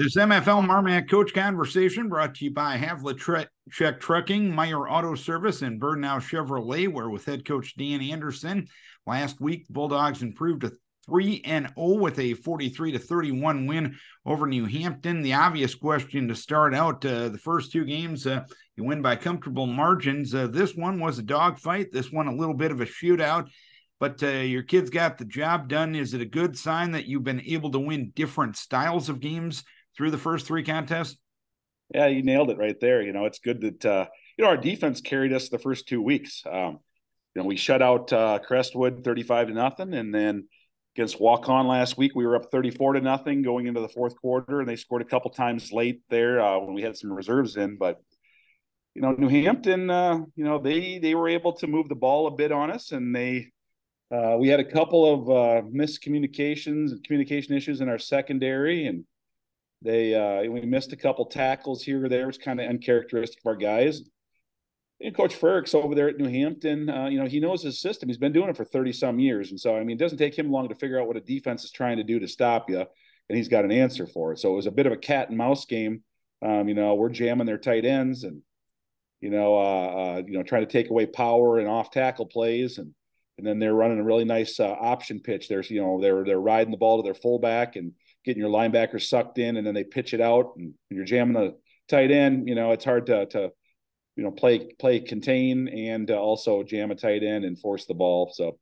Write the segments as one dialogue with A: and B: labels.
A: This MFL Marmac Coach Conversation brought to you by Havlicek Trucking, Meyer Auto Service, and Birdnow Chevrolet, where with head coach Dan Anderson. Last week, Bulldogs improved to 3 and 0 with a 43 to 31 win over New Hampton. The obvious question to start out uh, the first two games, uh, you win by comfortable margins. Uh, this one was a dogfight, this one a little bit of a shootout but uh, your kids got the job done. Is it a good sign that you've been able to win different styles of games through the first three contests?
B: Yeah, you nailed it right there. You know, it's good that uh, you know our defense carried us the first two weeks. Um, you know, we shut out uh, Crestwood thirty-five to nothing, and then against Waukon last week, we were up thirty-four to nothing going into the fourth quarter, and they scored a couple times late there uh, when we had some reserves in. But you know, New Hampton, uh, you know, they they were able to move the ball a bit on us, and they uh, we had a couple of uh, miscommunications and communication issues in our secondary, and they uh, we missed a couple tackles here or there. It's kind of uncharacteristic of our guys. And Coach Ferks over there at New Hampton, uh, you know, he knows his system. He's been doing it for 30 some years. And so, I mean, it doesn't take him long to figure out what a defense is trying to do to stop you. And he's got an answer for it. So it was a bit of a cat and mouse game. Um, you know, we're jamming their tight ends and, you know, uh, uh, you know, trying to take away power and off tackle plays. And, and then they're running a really nice uh, option pitch. There's, you know, they're, they're riding the ball to their fullback and, getting your linebackers sucked in and then they pitch it out and you're jamming the tight end, you know, it's hard to, to you know, play, play contain and uh, also jam a tight end and force the ball. So,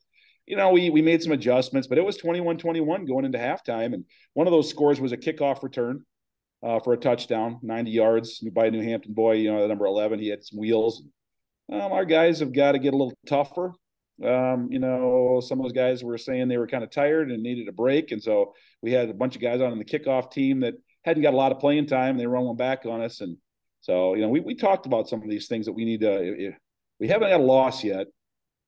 B: you know, we, we made some adjustments, but it was 21 21 going into halftime. And one of those scores was a kickoff return uh, for a touchdown, 90 yards by a New Hampton boy, you know, the number 11. He had some wheels. Um, our guys have got to get a little tougher. Um, you know, some of those guys were saying they were kind of tired and needed a break. And so we had a bunch of guys on in the kickoff team that hadn't got a lot of playing time. and They run one back on us. And so, you know, we, we talked about some of these things that we need to, we haven't had a loss yet,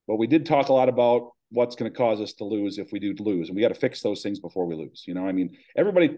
B: but we did talk a lot about what's going to cause us to lose if we do lose. And we got to fix those things before we lose. You know, I mean, everybody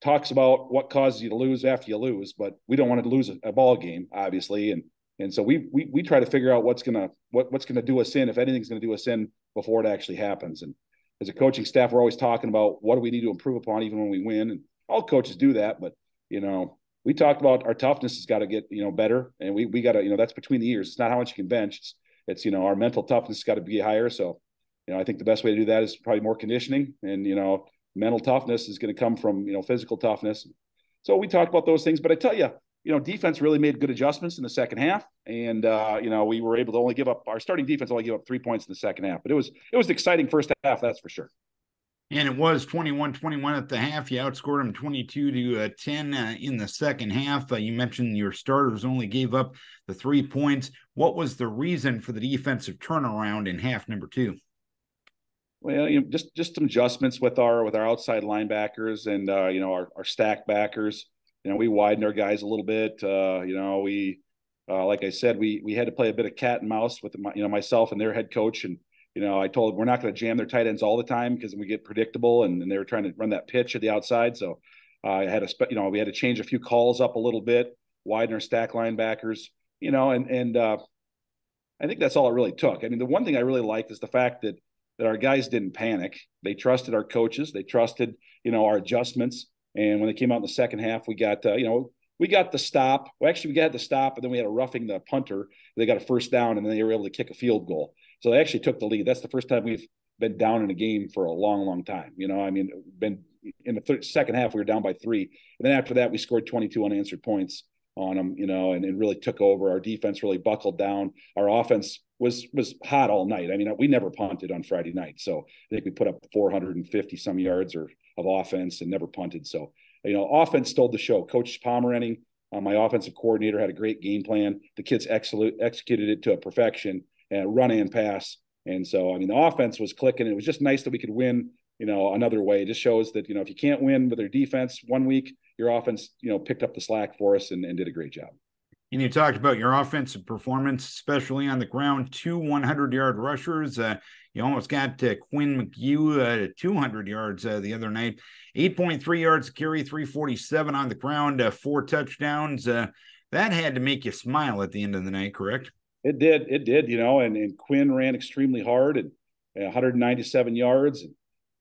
B: talks about what causes you to lose after you lose, but we don't want to lose a, a ball game, obviously. And and so we we we try to figure out what's gonna what what's gonna do us in, if anything's gonna do us in before it actually happens. And as a coaching staff, we're always talking about what do we need to improve upon even when we win. And all coaches do that, but you know, we talked about our toughness has got to get, you know, better. And we we gotta, you know, that's between the ears. It's not how much you can bench. It's it's, you know, our mental toughness has got to be higher. So, you know, I think the best way to do that is probably more conditioning. And, you know, mental toughness is going to come from, you know, physical toughness. So we talked about those things. But I tell you, you know, defense really made good adjustments in the second half, and uh, you know, we were able to only give up our starting defense only give up three points in the second half, but it was it was an exciting first half, that's for sure.
A: And it was 21 21 at the half. You outscored them 22 to uh, 10 uh, in the second half. Uh, you mentioned your starters only gave up the three points. What was the reason for the defensive turnaround in half number two?
B: Well, you know, just just some adjustments with our with our outside linebackers and uh, you know our, our stack backers you know, we widened our guys a little bit. Uh, you know, we, uh, like I said, we we had to play a bit of cat and mouse with you know myself and their head coach, and you know, I told them we're not going to jam their tight ends all the time because we get predictable, and, and, they were trying to run that pitch at the outside. So uh, I had to, you know, we had to change a few calls up a little bit, widen our stack linebackers, you know, and and uh, I think that's all it really took. I mean, the one thing I really liked is the fact that that our guys didn't panic. They trusted our coaches. They trusted, you know, our adjustments. And when they came out in the second half, we got uh, you know we got the stop. Well, actually, we got the stop, and then we had a roughing the punter. They got a first down, and then they were able to kick a field goal. So they actually took the lead. That's the first time we've been down in a game for a long, long time. You know, I mean, been in the third, second half we were down by three, and then after that we scored 22 unanswered points on them. You know, and, and really took over. Our defense really buckled down. Our offense was was hot all night. I mean, we never punted on Friday night, so I think we put up 450 some yards or of offense and never punted. So, you know, offense stole the show. Coach Pomeranting, uh, my offensive coordinator, had a great game plan. The kids executed it to a perfection and run and pass. And so, I mean, the offense was clicking. It was just nice that we could win, you know, another way. It just shows that, you know, if you can't win with their defense one week, your offense, you know, picked up the slack for us and, and did a great job.
A: And you talked about your offensive performance, especially on the ground. Two 100 yard rushers. Uh, you almost got uh, Quinn McHugh uh, 200 yards uh, the other night. 8.3 yards carry, 347 on the ground, uh, four touchdowns. Uh, that had to make you smile at the end of the night, correct?
B: It did. It did, you know, and, and Quinn ran extremely hard and 197 yards. And,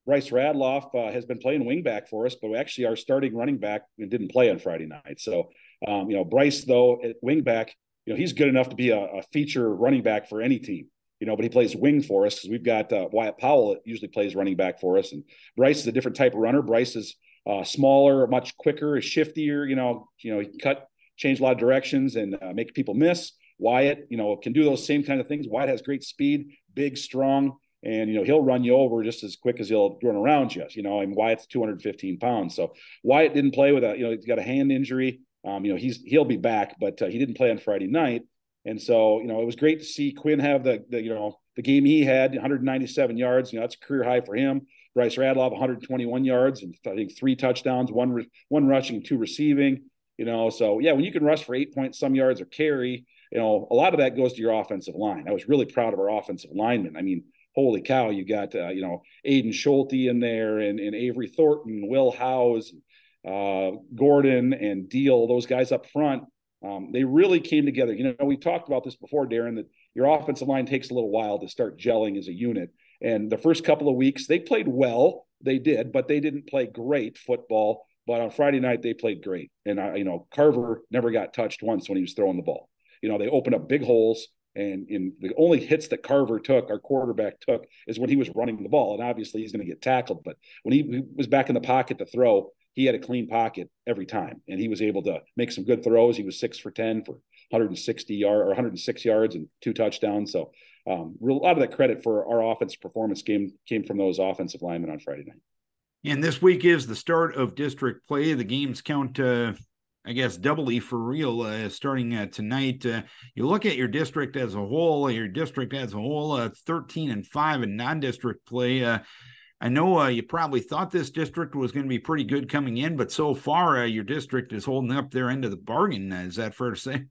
B: Bryce Radloff uh, has been playing wingback for us, but actually our starting running back and didn't play on Friday night. So, um, you know, Bryce though at wingback, you know, he's good enough to be a, a, feature running back for any team. You know, but he plays wing for us because we've got uh, Wyatt Powell that usually plays running back for us, and Bryce is a different type of runner. Bryce is uh, smaller, much quicker, shiftier. You know, you know, he cut, change a lot of directions, and uh, make people miss. Wyatt, you know, can do those same kind of things. Wyatt has great speed, big, strong and you know he'll run you over just as quick as he'll run around you. You know, and Wyatt's 215 pounds, so Wyatt didn't play with a you know he's got a hand injury. Um, you know he's he'll be back, but uh, he didn't play on Friday night, and so you know it was great to see Quinn have the the you know the game he had 197 yards. You know that's a career high for him. Bryce Radloff 121 yards and I think three touchdowns, one one rushing, two receiving. You know, so yeah, when you can rush for eight points some yards or carry, you know, a lot of that goes to your offensive line. I was really proud of our offensive linemen. I mean, holy cow, you got uh, you know Aiden Schulte in there and, and Avery Thornton, Will Howes, uh, Gordon and Deal, those guys up front. Um, they really came together. You know, we talked about this before, Darren, that your offensive line takes a little while to start gelling as a unit. And the first couple of weeks, they played well. They did, but they didn't play great football. But on Friday night, they played great. And, I, you know, Carver never got touched once when he was throwing the ball. You know, they opened up big holes. And in the only hits that Carver took, our quarterback took, is when he was running the ball. And obviously he's going to get tackled. But when he, he was back in the pocket to throw, he had a clean pocket every time. And he was able to make some good throws. He was six for 10 for 160 yard or 106 yards and two touchdowns. So um, a lot of that credit for our offense performance came came from those offensive linemen on Friday night.
A: And this week is the start of district play. The games count uh, I guess, doubly for real uh, starting uh, tonight. Uh, you look at your district as a whole, your district as a whole, uh, 13 and 5 in non district play. Uh, I know uh, you probably thought this district was going to be pretty good coming in, but so far your district is holding up their end of the bargain. is that fair to say?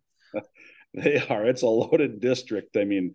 B: they are. It's a loaded district. I mean,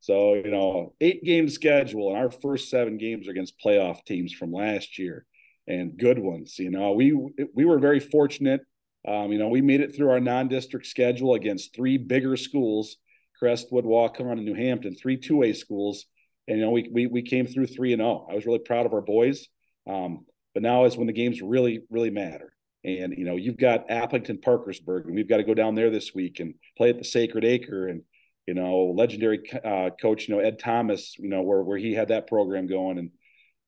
B: so, you know, eight game schedule, and our first seven games are against playoff teams from last year and good ones. You know, we we were very fortunate um, you know, we made it through our non-district schedule against three bigger schools, Crestwood, Waukon, and New Hampton, three two-way schools. And you know, we we we came through three and zero. Oh. I was really proud of our boys. Um, but now is when the games really really matter. And you know, you've got Aplington Parkersburg, and we've got to go down there this week and play at the Sacred Acre. And you know, legendary uh, coach, you know, Ed Thomas, you know, where where he had that program going. And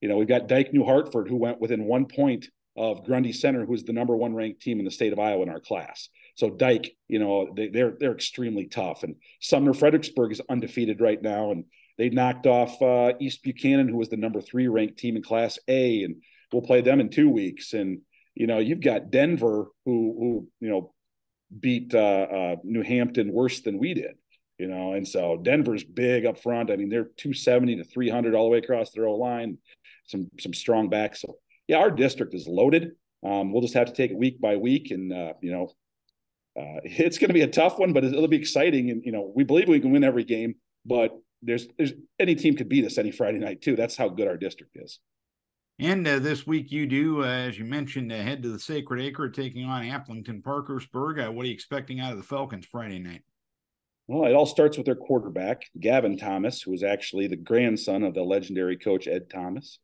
B: you know, we've got Dike New Hartford, who went within one point of Grundy Center, who's the number one ranked team in the state of Iowa in our class. So Dike, you know, they, they're, they're extremely tough, and Sumner Fredericksburg is undefeated right now, and they knocked off uh, East Buchanan, who was the number three ranked team in Class A, and we'll play them in two weeks. And you know, you've got Denver, who who you know beat uh, uh, New Hampton worse than we did. You know, and so Denver's big up front. I mean, they're 270 to 300 all the way across their O line, some some strong backs. So yeah, our district is loaded. Um, we'll just have to take it week by week, and uh, you know, uh, it's going to be a tough one, but it'll be exciting. And you know, we believe we can win every game, but there's there's any team could beat us any Friday night too. That's how good our district is.
A: And uh, this week you do, uh, as you mentioned, uh, head to the Sacred Acre, taking on Aplington Parkersburg. Uh, what are you expecting out of the Falcons Friday night?
B: Well, it all starts with their quarterback, Gavin Thomas, who is actually the grandson of the legendary coach Ed Thomas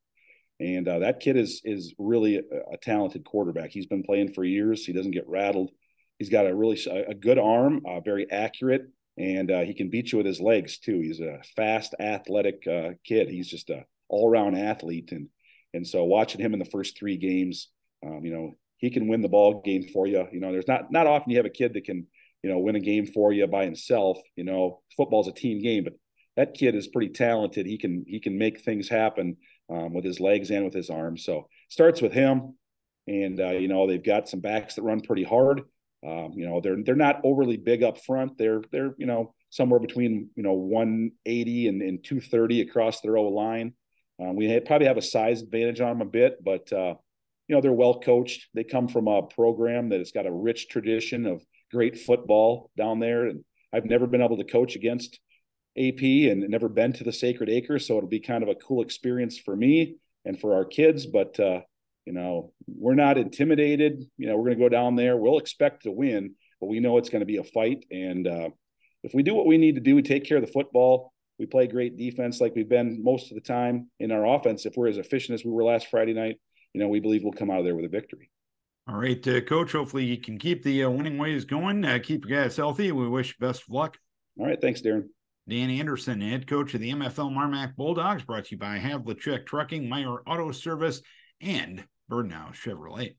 B: and uh, that kid is is really a, a, talented quarterback. He's been playing for years. He doesn't get rattled. He's got a really a good arm, uh, very accurate, and uh, he can beat you with his legs too. He's a fast, athletic uh, kid. He's just a all around athlete, and and so watching him in the first three games, um, you know, he can win the ball game for you. You know, there's not not often you have a kid that can you know win a game for you by himself. You know, football's a team game, but that kid is pretty talented. He can he can make things happen um, with his legs and with his arms. So starts with him, and uh, you know they've got some backs that run pretty hard. Um, you know they're they're not overly big up front. They're they're you know somewhere between you know 180 and, and 230 across their O line. Um, we probably have a size advantage on them a bit, but uh, you know they're well coached. They come from a program that has got a rich tradition of great football down there, and I've never been able to coach against AP and never been to the Sacred Acre, so it'll be kind of a cool experience for me and for our kids. But uh, you know, we're not intimidated. You know, we're going to go down there. We'll expect to win, but we know it's going to be a fight. And uh, if we do what we need to do, we take care of the football. we play great defense like we've been most of the time in our offense, if we're as efficient as we were last Friday night, you know, we believe we'll come out of there with a victory.
A: All right, uh, coach. Hopefully, you can keep the uh, winning ways going. Uh, keep your guys healthy. We wish best of luck.
B: All right, thanks, Darren.
A: Dan Anderson, head coach of the MFL Marmac Bulldogs, brought to you by Havlicek Trucking, Meyer Auto Service, and Birdnow Chevrolet.